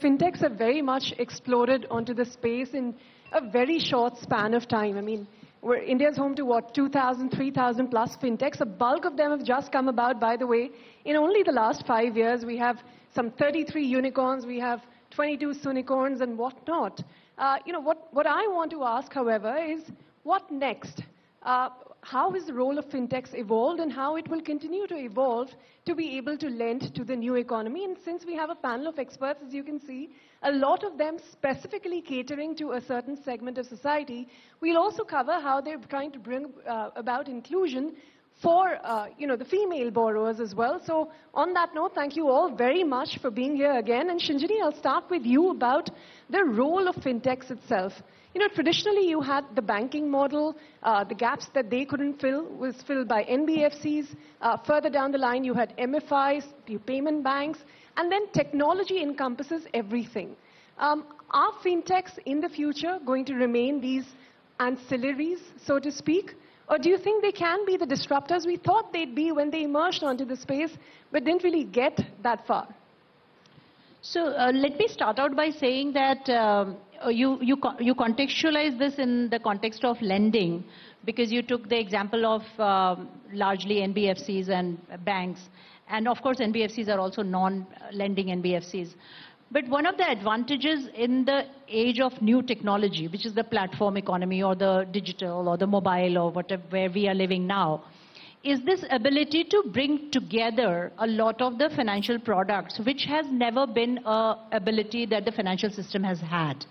fintechs have very much exploded onto the space in a very short span of time. I mean, we're, India's home to what, 2,000, 3,000 plus fintechs. A bulk of them have just come about, by the way. In only the last five years, we have some 33 unicorns, we have 22 unicorns and whatnot. Uh, you know, what, what I want to ask, however, is what next? Uh, how has the role of fintechs evolved and how it will continue to evolve to be able to lend to the new economy. And since we have a panel of experts, as you can see, a lot of them specifically catering to a certain segment of society, we'll also cover how they're trying to bring uh, about inclusion for uh, you know, the female borrowers as well. So on that note, thank you all very much for being here again. And Shinjini, I'll start with you about the role of fintechs itself. You know, traditionally you had the banking model, uh, the gaps that they couldn't fill was filled by NBFCs. Uh, further down the line you had MFIs, the payment banks, and then technology encompasses everything. Um, are fintechs in the future going to remain these ancillaries, so to speak? Or do you think they can be the disruptors we thought they'd be when they emerged onto the space, but didn't really get that far? So uh, let me start out by saying that um, you, you, you contextualize this in the context of lending because you took the example of um, largely NBFCs and banks. And of course, NBFCs are also non-lending NBFCs. But one of the advantages in the age of new technology, which is the platform economy or the digital or the mobile or whatever, where we are living now, is this ability to bring together a lot of the financial products, which has never been a ability that the financial system has had.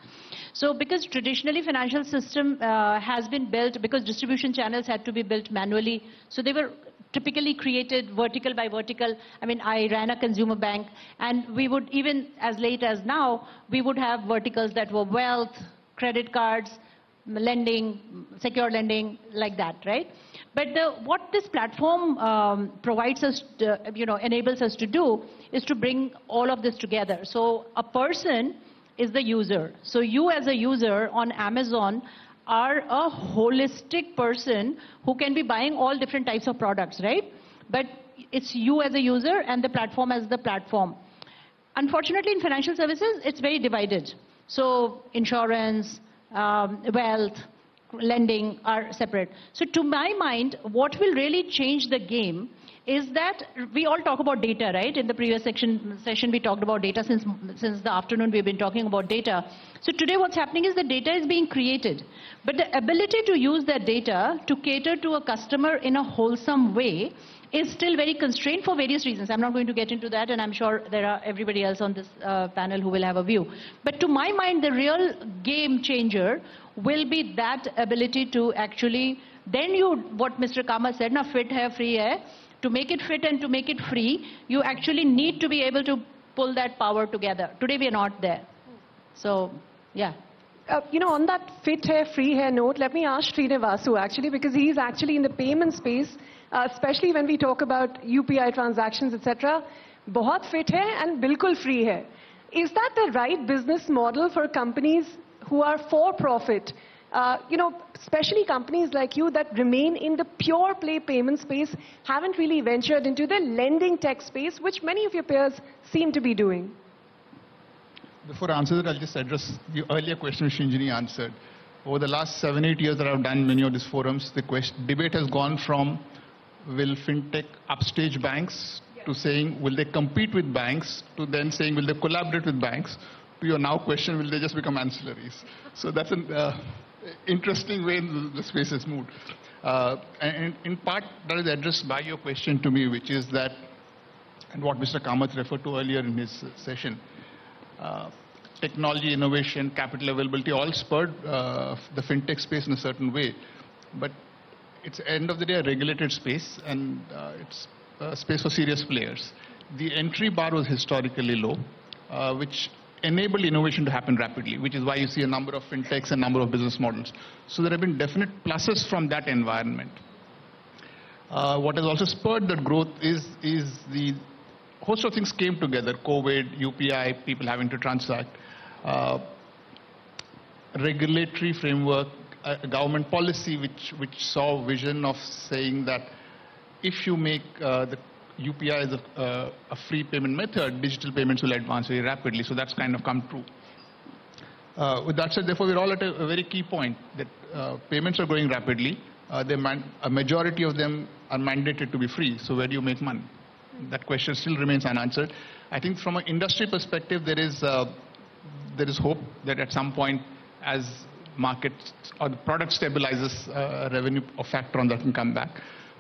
So because traditionally financial system uh, has been built, because distribution channels had to be built manually, so they were typically created vertical by vertical. I mean, I ran a consumer bank, and we would, even as late as now, we would have verticals that were wealth, credit cards, lending, secure lending, like that, right? But the, what this platform um, provides us, to, you know, enables us to do is to bring all of this together. So a person is the user. So you as a user on Amazon are a holistic person who can be buying all different types of products, right? But it's you as a user and the platform as the platform. Unfortunately, in financial services, it's very divided. So insurance, um, wealth, lending are separate. So to my mind, what will really change the game is that we all talk about data, right? In the previous section, session, we talked about data. Since, since the afternoon, we've been talking about data. So today what's happening is the data is being created. But the ability to use that data to cater to a customer in a wholesome way is still very constrained for various reasons. I'm not going to get into that, and I'm sure there are everybody else on this uh, panel who will have a view. But to my mind, the real game changer will be that ability to actually, then you, what Mr. Kamath said, na fit hai, free hai, to make it fit and to make it free, you actually need to be able to pull that power together. Today we are not there. So, yeah. Uh, you know, on that fit hair, free hair note, let me ask Srinivasu actually, because he's actually in the payment space, uh, especially when we talk about UPI transactions, etc. Bahut fit hai and bilkul free hai. Is that the right business model for companies who are for profit? Uh, you know, especially companies like you that remain in the pure play payment space haven't really ventured into the lending tech space, which many of your peers seem to be doing. Before I answer that, I'll just address the earlier question Shinjini answered. Over the last seven, eight years that I've done many of these forums, the question, debate has gone from will fintech upstage banks to saying will they compete with banks to then saying will they collaborate with banks to your now question will they just become ancillaries. So that's an uh, interesting way the space has moved. Uh, and in part, that is addressed by your question to me, which is that, and what Mr. Kamath referred to earlier in his session, uh, technology, innovation, capital availability all spurred uh, the fintech space in a certain way. But it's end of the day a regulated space, and uh, it's a space for serious players. The entry bar was historically low, uh, which enable innovation to happen rapidly, which is why you see a number of fintechs and number of business models. So there have been definite pluses from that environment. Uh, what has also spurred that growth is, is the host of things came together, COVID, UPI, people having to transact, uh, regulatory framework, uh, government policy which, which saw vision of saying that if you make uh, the UPI is a, uh, a free payment method, digital payments will advance very rapidly. So that's kind of come true. Uh, with that said, therefore, we're all at a, a very key point that uh, payments are growing rapidly. Uh, a majority of them are mandated to be free. So where do you make money? That question still remains unanswered. I think from an industry perspective, there is, uh, there is hope that at some point, as markets or the product stabilizes, uh, revenue or factor on that can come back.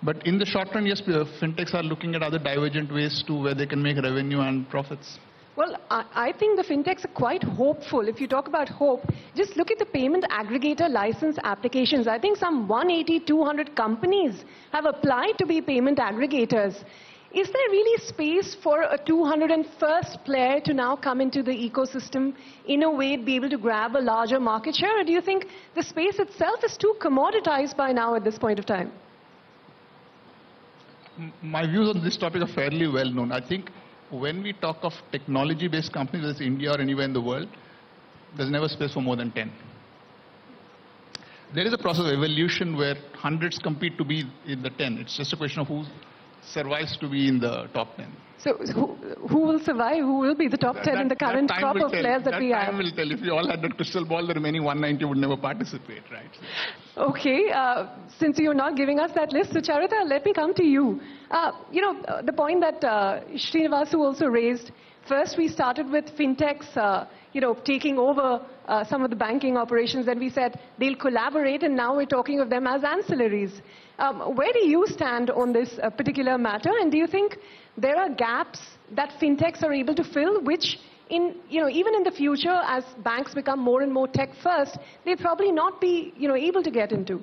But in the short run, yes, uh, fintechs are looking at other divergent ways to where they can make revenue and profits. Well, I, I, think the fintechs are quite hopeful. If you talk about hope, just look at the payment aggregator license applications. I think some 180, 200 companies have applied to be payment aggregators. Is there really space for a 201st player to now come into the ecosystem in a way to be able to grab a larger market share? Or do you think the space itself is too commoditized by now at this point of time? My views on this topic are fairly well known. I think when we talk of technology-based companies, whether it's India or anywhere in the world, there's never space for more than 10. There is a process of evolution where hundreds compete to be in the 10. It's just a question of who survives to be in the top 10. So who, who will survive? Who will be the top that, 10 in the current crop of tell. players that, that we time have? will tell. If we all had that crystal ball, the remaining 190 would never participate, right? Okay. Uh, since you're not giving us that list, so Sucharita, let me come to you. Uh, you know, uh, the point that uh, Srinivasu also raised, first we started with fintechs, uh, you know, taking over uh, some of the banking operations, and we said they'll collaborate, and now we're talking of them as ancillaries. Um, where do you stand on this uh, particular matter, and do you think there are gaps that fintechs are able to fill, which in, you know, even in the future, as banks become more and more tech first, they'll probably not be, you know, able to get into?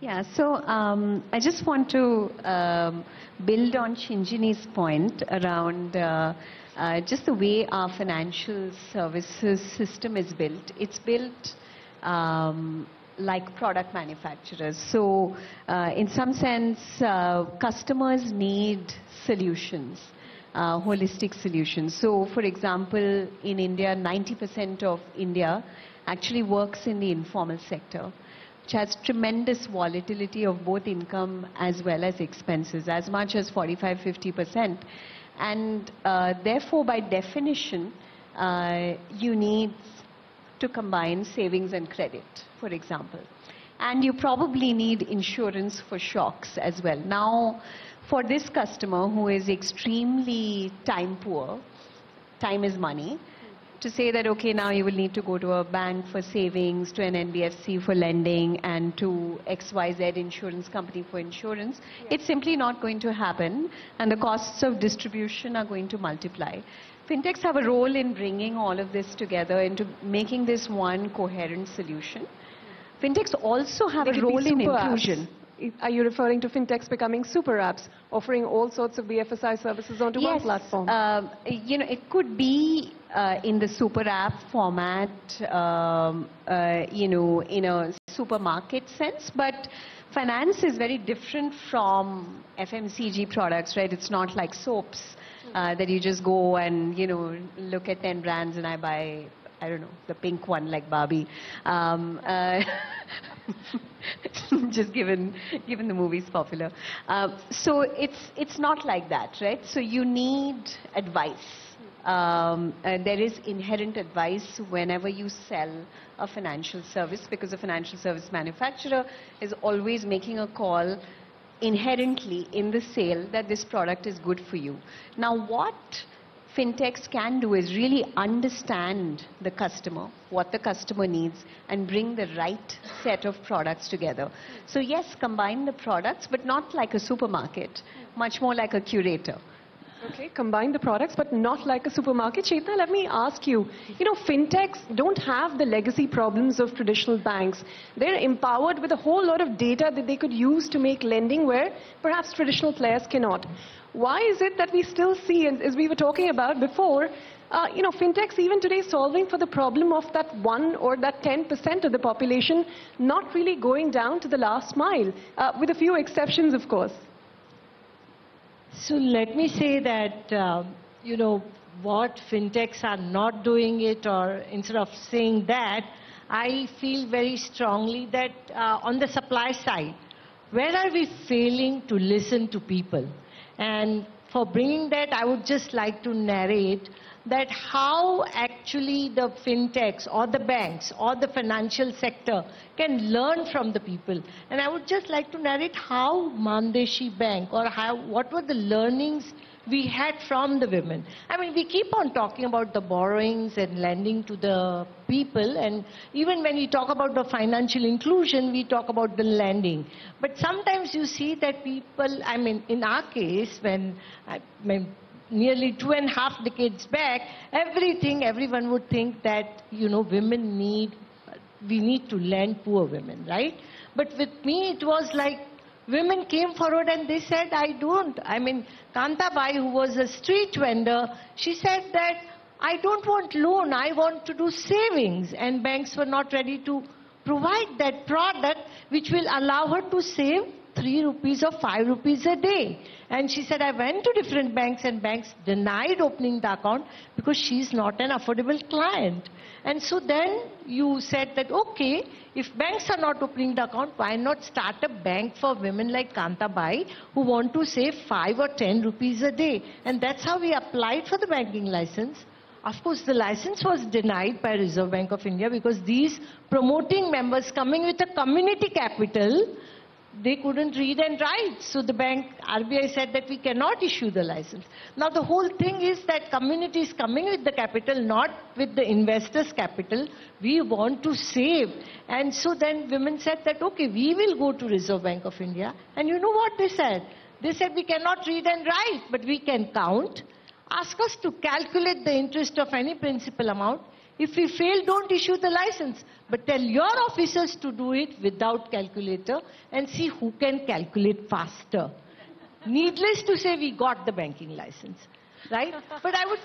Yeah, so um, I just want to um, build on Shinjini's point around uh, uh, just the way our financial services system is built. It's built um, like product manufacturers. So uh, in some sense, uh, customers need solutions. Uh, holistic solutions. So, for example, in India, 90% of India actually works in the informal sector which has tremendous volatility of both income as well as expenses, as much as 45, 50%. And uh, therefore, by definition, uh, you need to combine savings and credit, for example. And you probably need insurance for shocks as well. Now, for this customer who is extremely time poor, time is money, to say that, okay, now you will need to go to a bank for savings, to an NBFC for lending, and to XYZ insurance company for insurance, yes. it's simply not going to happen, and the costs of distribution are going to multiply. Fintechs have a role in bringing all of this together into making this one coherent solution. Fintechs also have they a role in inclusion. Apps. Are you referring to fintechs becoming super apps, offering all sorts of BFSI services onto yes, one platform? Uh, you know, it could be uh, in the super app format, um, uh, you know, in a supermarket sense, but finance is very different from FMCG products, right? It's not like soaps uh, that you just go and, you know, look at 10 brands and I buy, I don't know, the pink one like Barbie. Um, uh, just given given the movie's popular. Uh, so it's it's not like that, right? So you need advice. Um, uh, there is inherent advice whenever you sell a financial service because a financial service manufacturer is always making a call inherently in the sale that this product is good for you. Now, what fintechs can do is really understand the customer, what the customer needs, and bring the right set of products together. So yes, combine the products, but not like a supermarket, much more like a curator. Okay, combine the products, but not like a supermarket. Chetna, let me ask you, you know, fintechs don't have the legacy problems of traditional banks. They're empowered with a whole lot of data that they could use to make lending where perhaps traditional players cannot. Why is it that we still see, as we were talking about before, uh, you know, fintechs even today solving for the problem of that one or that 10% of the population not really going down to the last mile, uh, with a few exceptions, of course. So let me say that, uh, you know, what fintechs are not doing it, or instead of saying that, I feel very strongly that uh, on the supply side, where are we failing to listen to people? And for bringing that, I would just like to narrate that how actually the fintechs or the banks or the financial sector can learn from the people. And I would just like to narrate how Mann Deshi Bank or how, what were the learnings we had from the women. I mean, we keep on talking about the borrowings and lending to the people, and even when we talk about the financial inclusion, we talk about the lending. But sometimes you see that people, I mean, in our case, when I mean, nearly two and a half decades back, everything, everyone would think that, you know, women need, we need to lend poor women, right? But with me, it was like women came forward and they said, I don't. I mean, Kantabai, who was a street vendor, she said that I don't want loan, I want to do savings. And banks were not ready to provide that product which will allow her to save 3 rupees or 5 rupees a day. And she said, I went to different banks and banks denied opening the account because she's not an affordable client. And so then you said that, okay, if banks are not opening the account, why not start a bank for women like Kantabai who want to save 5 or 10 rupees a day? And that's how we applied for the banking license. Of course, the license was denied by Reserve Bank of India because these promoting members coming with a community capital they couldn't read and write. So the bank, RBI said that we cannot issue the license. Now the whole thing is that community is coming with the capital, not with the investors' capital. We want to save. And so then women said that, okay, we will go to Reserve Bank of India. And you know what they said? They said we cannot read and write, but we can count. Ask us to calculate the interest of any principal amount if we fail, don't issue the license. But tell your officers to do it without calculator and see who can calculate faster. Needless to say, we got the banking license. Right? But I would...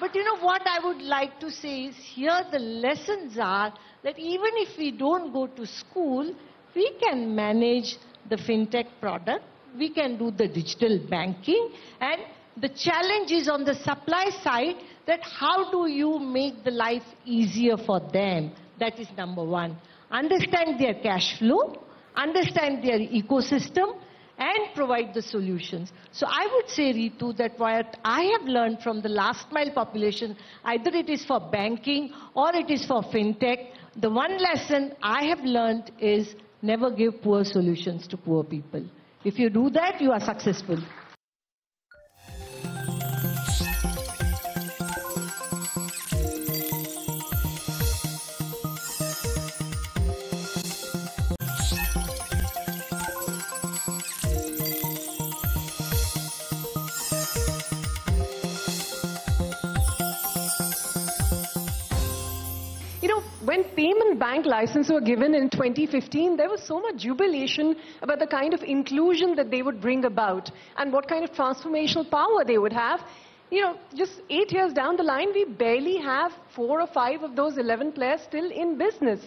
But you know what I would like to say is here the lessons are that even if we don't go to school, we can manage the fintech product, we can do the digital banking, and the challenge is on the supply side that how do you make the life easier for them? That is number one. Understand their cash flow, understand their ecosystem, and provide the solutions. So I would say, Ritu, that what I have learned from the last mile population, either it is for banking or it is for fintech, the one lesson I have learned is never give poor solutions to poor people. If you do that, you are successful. Bank license were given in 2015, there was so much jubilation about the kind of inclusion that they would bring about and what kind of transformational power they would have. You know, just eight years down the line, we barely have four or five of those 11 players still in business.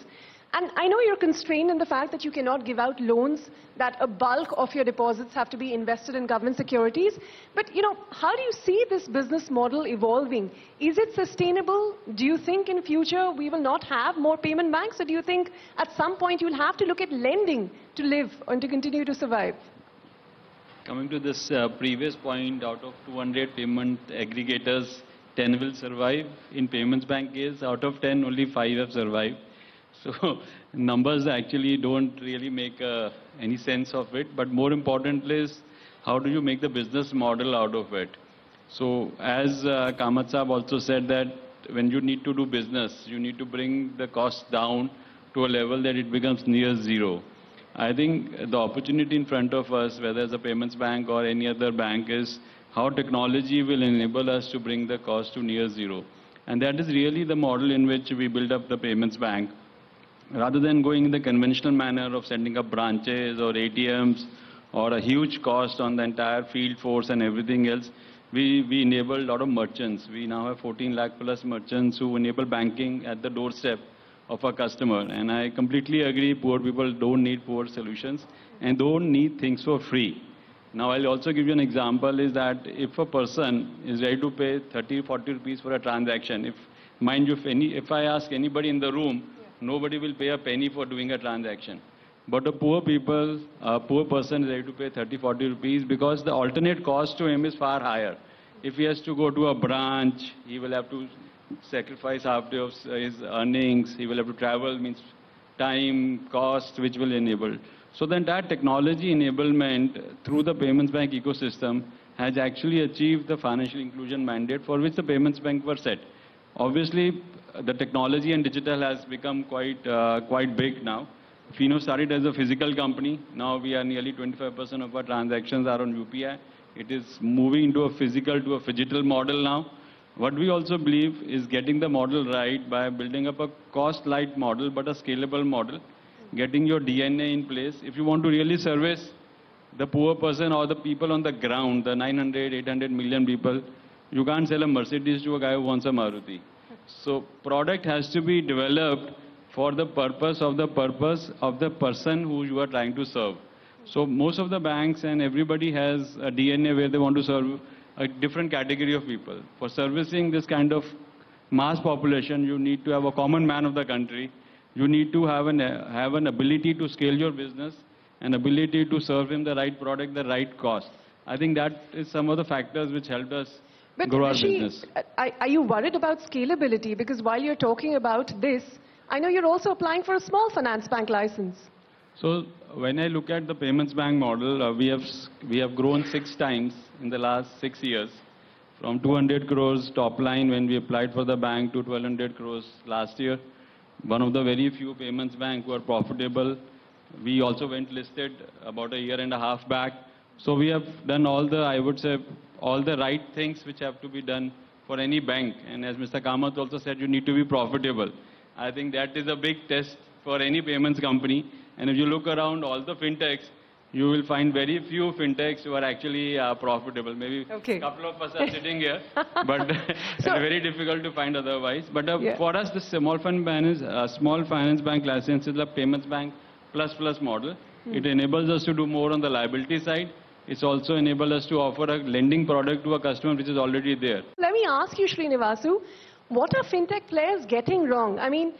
And I know you're constrained in the fact that you cannot give out loans, that a bulk of your deposits have to be invested in government securities. But, you know, how do you see this business model evolving? Is it sustainable? Do you think in future we will not have more payment banks? Or do you think at some point you'll have to look at lending to live and to continue to survive? Coming to this uh, previous point, out of 200 payment aggregators, 10 will survive. In payments bank case, out of 10, only 5 have survived. So numbers actually don't really make uh, any sense of it. But more importantly is how do you make the business model out of it? So as uh, Kamath also said that when you need to do business, you need to bring the cost down to a level that it becomes near zero. I think the opportunity in front of us, whether it's a payments bank or any other bank, is how technology will enable us to bring the cost to near zero. And that is really the model in which we build up the payments bank rather than going in the conventional manner of setting up branches or ATMs or a huge cost on the entire field force and everything else, we, we enable a lot of merchants. We now have 14 lakh plus merchants who enable banking at the doorstep of a customer. And I completely agree, poor people don't need poor solutions and don't need things for free. Now, I'll also give you an example is that if a person is ready to pay 30, 40 rupees for a transaction, if, mind you, if, any, if I ask anybody in the room, nobody will pay a penny for doing a transaction. But a poor people, a poor person is ready to pay 30, 40 rupees because the alternate cost to him is far higher. If he has to go to a branch, he will have to sacrifice half day of his earnings. He will have to travel, means time, cost, which will enable. So the entire technology enablement through the payments bank ecosystem has actually achieved the financial inclusion mandate for which the payments bank were set. Obviously, the technology and digital has become quite, uh, quite big now. Fino started as a physical company. Now we are nearly 25% of our transactions are on UPI. It is moving into a physical to a digital model now. What we also believe is getting the model right by building up a cost-light model, but a scalable model, getting your DNA in place. If you want to really service the poor person or the people on the ground, the 900, 800 million people, you can't sell a Mercedes to a guy who wants a Maruti. So product has to be developed for the purpose of the purpose of the person who you are trying to serve. So most of the banks and everybody has a DNA where they want to serve a different category of people. For servicing this kind of mass population, you need to have a common man of the country. You need to have an, have an ability to scale your business, an ability to serve him the right product, the right cost. I think that is some of the factors which helped us But grow our Rishi, business. are, are you worried about scalability? Because while you're talking about this, I know you're also applying for a small finance bank license. So when I look at the payments bank model, uh, we have we have grown six times in the last six years, from 200 crores top line when we applied for the bank to 1200 crores last year. One of the very few payments bank who are profitable. We also went listed about a year and a half back. So we have done all the, I would say, all the right things which have to be done for any bank. And as Mr. Kamath also said, you need to be profitable. I think that is a big test for any payments company. And if you look around all the fintechs, you will find very few fintechs who are actually uh, profitable. Maybe Okay. a couple of us are sitting here, but it's So- very difficult to find otherwise. But uh, Yeah. for us, the small finance, uh, small finance bank license is a payments bank plus plus model. Hmm. It enables us to do more on the liability side. It's also enabled us to offer a lending product to a customer which is already there. Let me ask you, Srinivasu, what are fintech players getting wrong? I mean,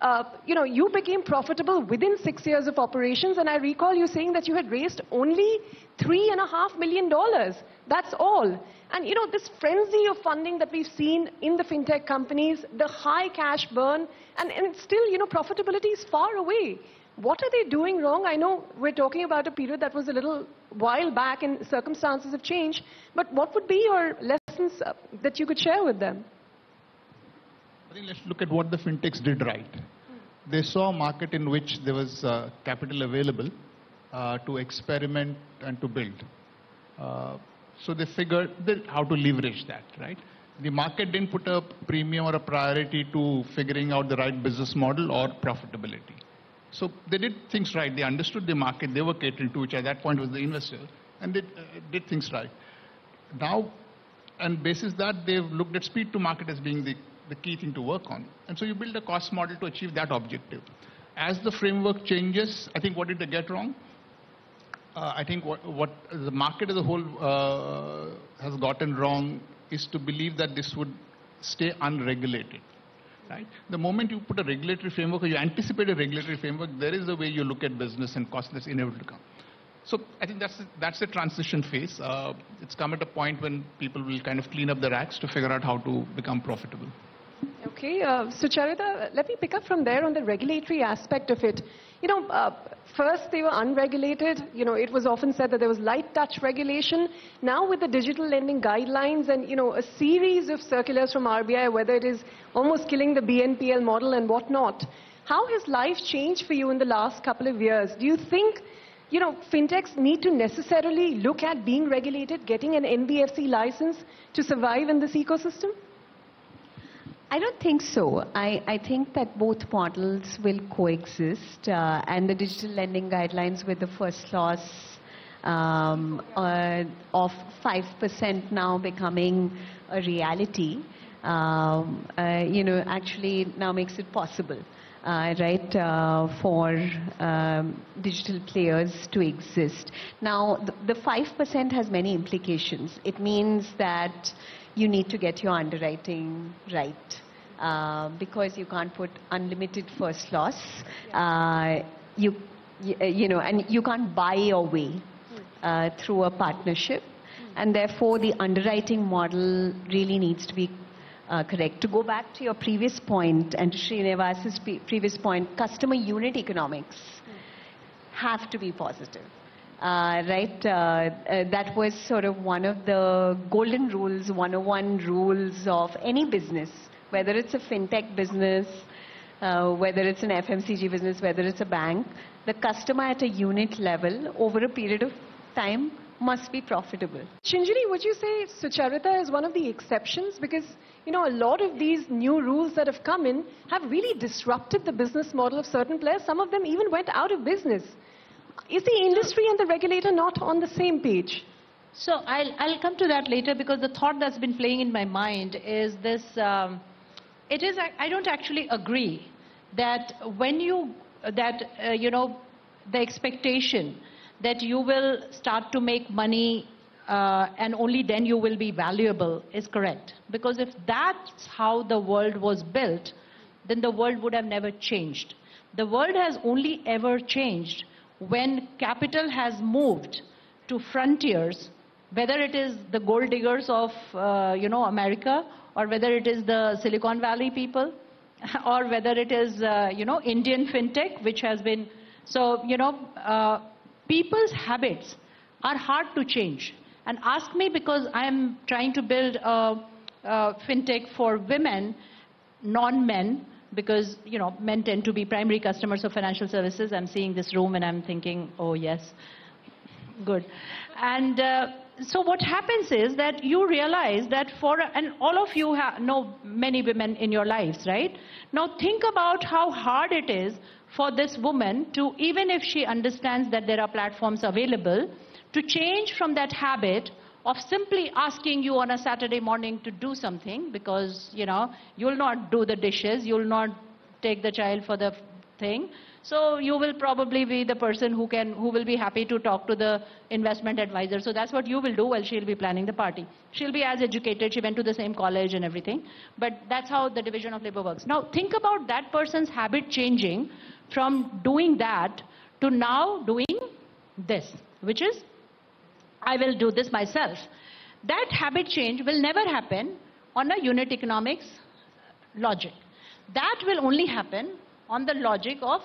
uh, you know, you became profitable within six years of operations, and I recall you saying that you had raised only three and a half million dollars. That's all. And you know, this frenzy of funding that we've seen in the fintech companies, the high cash burn, and, and still, you know, profitability is far away. What are they doing wrong? I know we're talking about a period that was a little while back and circumstances have changed, but what would be your lessons uh, that you could share with them? I think let's look at what the fintechs did right. They saw a market in which there was uh, capital available uh, to experiment and to build. Uh, so they figured how to leverage that, right? The market didn't put a premium or a priority to figuring out the right business model or profitability. So they did things right. They understood the market they were catering to, which at that point was the investor, and they uh, did things right. Now, and basis that, they've looked at speed to market as being the, the key thing to work on. And so you build a cost model to achieve that objective. As the framework changes, I think what did they get wrong? Uh, I think what, what the market as a whole uh, has gotten wrong is to believe that this would stay unregulated. Right? The moment you put a regulatory framework or you anticipate a regulatory framework, there is a way you look at business and cost that's inevitable to come. So I think that's that's the transition phase. Uh, it's come at a point when people will kind of clean up their acts to figure out how to become profitable. Okay, uh, Sucharita, let me pick up from there on the regulatory aspect of it. You know, uh, first they were unregulated. You know, it was often said that there was light touch regulation. Now with the digital lending guidelines and, you know, a series of circulars from RBI, whether it is almost killing the BNPL model and whatnot, how has life changed for you in the last couple of years? Do you think, you know, fintechs need to necessarily look at being regulated, getting an NBFC license to survive in this ecosystem? I don't think so. I, I think that both models will coexist, uh, and the digital lending guidelines with the first loss um, uh, of 5% now becoming a reality, um, uh, you know, actually now makes it possible. Uh, right, uh, for um, digital players to exist. Now, the, the 5% has many implications. It means that you need to get your underwriting right uh, because you can't put unlimited first loss. Uh, you uh, you know, and you can't buy your way uh, through a partnership. And therefore, the underwriting model really needs to be uh, correct. To go back to your previous point and to Srinivas's pre- previous point, customer unit economics have to be positive. Uh, right? Uh, uh, that was sort of one of the golden rules, 101 rules of any business, whether it's a fintech business, uh, whether it's an FMCG business, whether it's a bank. The customer at a unit level over a period of time must be profitable. Shinjini, would you say Sucharita is one of the exceptions? Because, you know, a lot of these new rules that have come in have really disrupted the business model of certain players. Some of them even went out of business. Is the industry and the regulator not on the same page? So I'll, I'll come to that later because the thought that's been playing in my mind is this, um, it is, I don't actually agree that when you, that, uh, you know, the expectation that you will start to make money uh, and only then you will be valuable is correct. Because if that's how the world was built, then the world would have never changed. The world has only ever changed when capital has moved to frontiers, whether it is the gold diggers of, uh, you know, America, or whether it is the Silicon Valley people, or whether it is, uh, you know, Indian fintech, which has been, so, you know, uh, people's habits are hard to change. And ask me because I'm trying to build a, a fintech for women, non-men, because you know men tend to be primary customers of financial services. I'm seeing this room and I'm thinking, oh yes, good. And uh, so what happens is that you realize that for and all of you know many women in your lives, right? Now think about how hard it is for this woman to even if she understands that there are platforms available to change from that habit of simply asking you on a Saturday morning to do something because, you know, you'll not do the dishes, you'll not take the child for the thing. So you will probably be the person who can, who will be happy to talk to the investment advisor. So that's what you will do while she'll be planning the party. She'll be as educated, she went to the same college and everything. But that's how the division of labor works. Now think about that person's habit changing from doing that to now doing this, which is I will do this myself. That habit change will never happen on a unit economics logic. That will only happen on the logic of,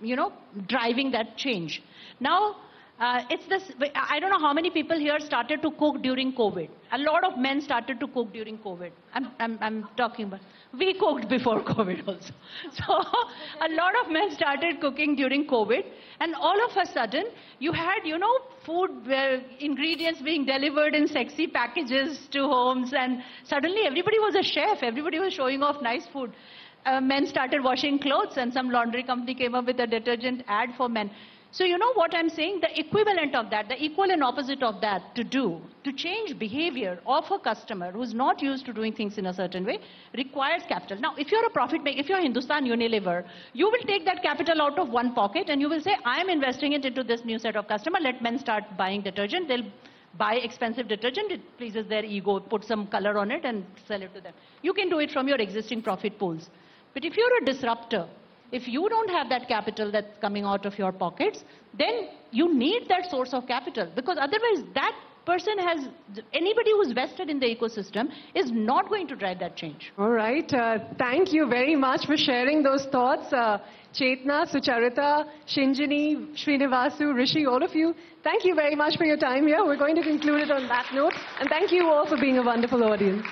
you know, driving that change. Now, uh, it's this, I don't know how many people here started to cook during COVID. A lot of men started to cook during COVID. I'm, I'm, I'm talking about, we cooked before COVID also. So a lot of men started cooking during COVID and all of a sudden you had, you know, food uh, ingredients being delivered in sexy packages to homes and suddenly everybody was a chef. Everybody was showing off nice food. Uh, men started washing clothes and some laundry company came up with a detergent ad for men. So you know what I'm saying? The equivalent of that, the equal and opposite of that to do, to change behavior of a customer who's not used to doing things in a certain way, requires capital. Now, if you're a profit maker, if you're Hindustan Unilever, you will take that capital out of one pocket and you will say, I'm investing it into this new set of customer. Let men start buying detergent. They'll buy expensive detergent. It pleases their ego. Put some color on it and sell it to them. You can do it from your existing profit pools. But if you're a disruptor, if you don't have that capital that's coming out of your pockets, then you need that source of capital because otherwise that person has, anybody who's vested in the ecosystem is not going to drive that change. All right. Uh, thank you very much for sharing those thoughts. Uh, Chetna, Sucharita, Shinjini, Srinivasu, Rishi, all of you, thank you very much for your time here. We're going to conclude it on that note. And thank you all for being a wonderful audience.